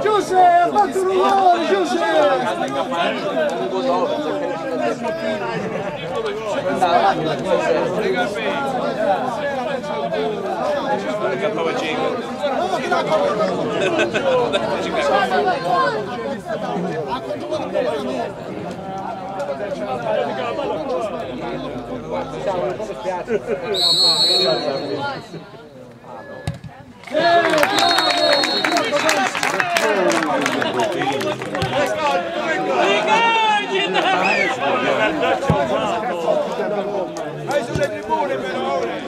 Giuseppe, ha fatto un rumore, Giuseppe! Daqui a prova de Thank you. Mannaggia un mato! Hai sulle tribune per ore!